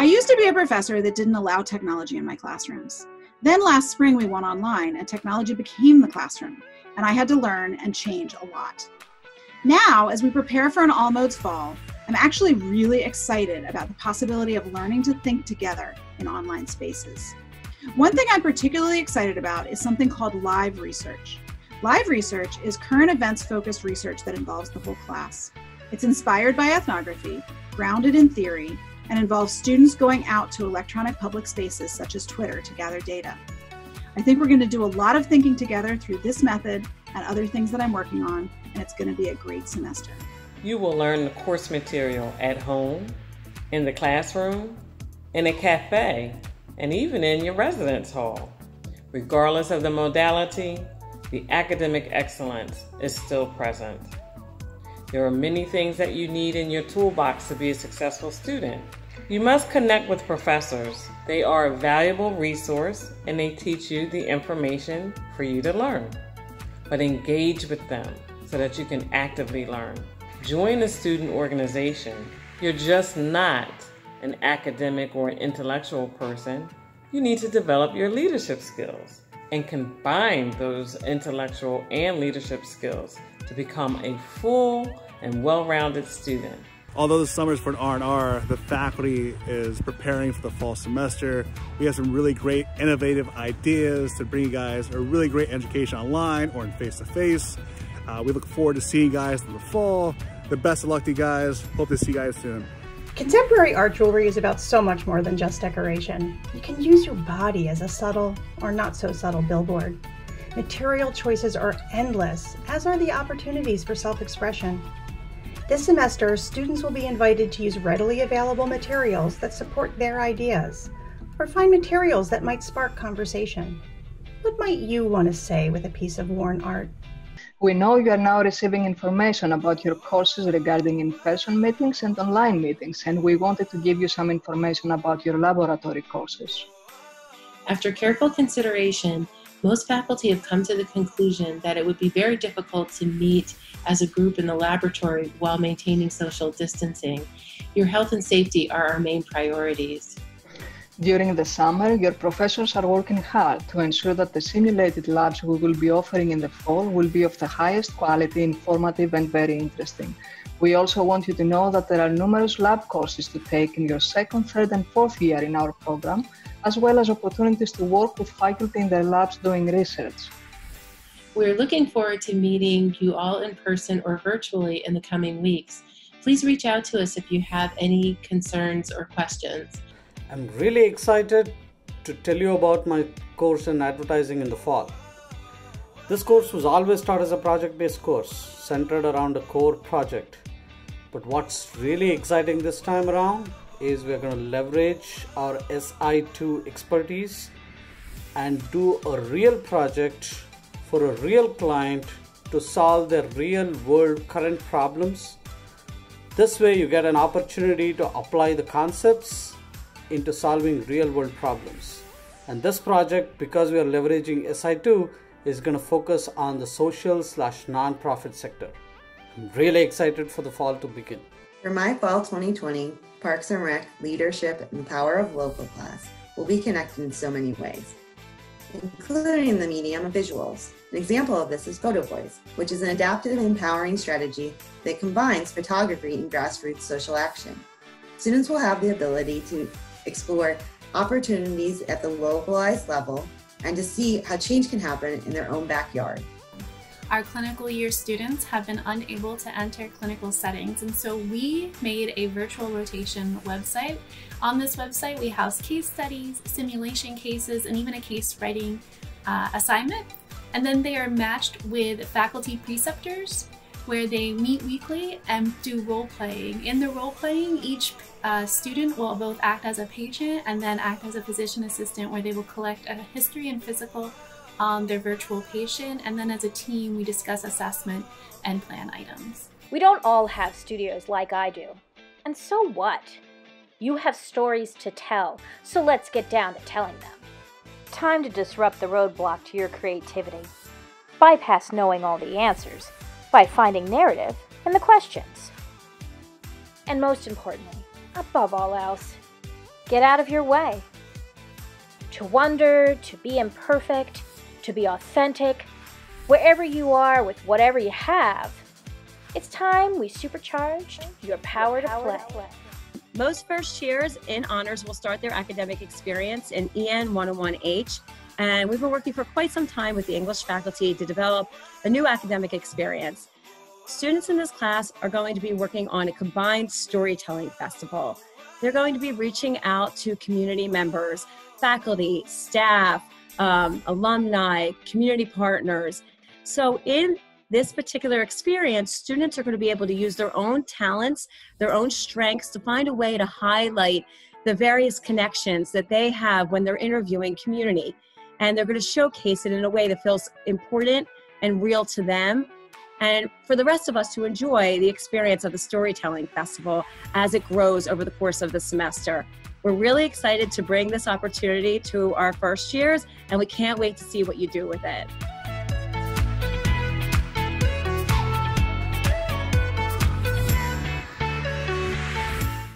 I used to be a professor that didn't allow technology in my classrooms. Then last spring we went online and technology became the classroom, and I had to learn and change a lot. Now, as we prepare for an all modes fall, I'm actually really excited about the possibility of learning to think together in online spaces. One thing I'm particularly excited about is something called live research. Live research is current events focused research that involves the whole class. It's inspired by ethnography, grounded in theory, and involves students going out to electronic public spaces such as Twitter to gather data. I think we're going to do a lot of thinking together through this method and other things that I'm working on, and it's going to be a great semester. You will learn the course material at home, in the classroom, in a cafe, and even in your residence hall. Regardless of the modality, the academic excellence is still present. There are many things that you need in your toolbox to be a successful student. You must connect with professors. They are a valuable resource and they teach you the information for you to learn. But engage with them so that you can actively learn. Join a student organization. You're just not an academic or an intellectual person. You need to develop your leadership skills and combine those intellectual and leadership skills to become a full and well-rounded student. Although the summers for an R&R, the faculty is preparing for the fall semester. We have some really great innovative ideas to bring you guys a really great education online or in face-to-face. -face. Uh, we look forward to seeing you guys in the fall. The best of luck to you guys. Hope to see you guys soon. Contemporary art jewelry is about so much more than just decoration. You can use your body as a subtle or not so subtle billboard. Material choices are endless, as are the opportunities for self-expression. This semester, students will be invited to use readily available materials that support their ideas, or find materials that might spark conversation. What might you want to say with a piece of worn art? We know you are now receiving information about your courses regarding in-person meetings and online meetings, and we wanted to give you some information about your laboratory courses. After careful consideration, most faculty have come to the conclusion that it would be very difficult to meet as a group in the laboratory while maintaining social distancing. Your health and safety are our main priorities. During the summer, your professors are working hard to ensure that the simulated labs we will be offering in the fall will be of the highest quality, informative, and very interesting. We also want you to know that there are numerous lab courses to take in your second, third, and fourth year in our program, as well as opportunities to work with faculty in their labs doing research. We're looking forward to meeting you all in person or virtually in the coming weeks. Please reach out to us if you have any concerns or questions. I'm really excited to tell you about my course in advertising in the fall. This course was always taught as a project based course centered around a core project. But what's really exciting this time around is we're going to leverage our SI2 expertise and do a real project for a real client to solve their real world current problems. This way, you get an opportunity to apply the concepts into solving real world problems. And this project, because we are leveraging SI2, is going to focus on the social slash non-profit sector. I'm really excited for the fall to begin. For my fall 2020 Parks and Rec Leadership and Power of Local class, we'll be connected in so many ways including the medium of visuals. An example of this is Photo Voice, which is an adaptive and empowering strategy that combines photography and grassroots social action. Students will have the ability to explore opportunities at the localized level and to see how change can happen in their own backyard. Our clinical year students have been unable to enter clinical settings, and so we made a virtual rotation website. On this website, we house case studies, simulation cases, and even a case writing uh, assignment. And then they are matched with faculty preceptors where they meet weekly and do role playing. In the role playing, each uh, student will both act as a patient and then act as a physician assistant where they will collect a history and physical on their virtual patient, and then as a team, we discuss assessment and plan items. We don't all have studios like I do. And so what? You have stories to tell, so let's get down to telling them. Time to disrupt the roadblock to your creativity. Bypass knowing all the answers by finding narrative in the questions. And most importantly, above all else, Get out of your way. To wonder, to be imperfect, to be authentic, wherever you are with whatever you have, it's time we supercharge your power, to, play. Most first years in honors will start their academic experience in EN 101H, and we've been working for quite some time with the English faculty to develop a new academic experience. Students in this class are going to be working on a combined storytelling festival. They're going to be reaching out to community members, faculty, staff, um, alumni, community partners. So, in this particular experience, students are going to be able to use their own talents, their own strengths to find a way to highlight the various connections that they have when they're interviewing community. And they're going to showcase it in a way that feels important and real to them and for the rest of us to enjoy the experience of the Storytelling Festival as it grows over the course of the semester. We're really excited to bring this opportunity to our first years, and we can't wait to see what you do with it.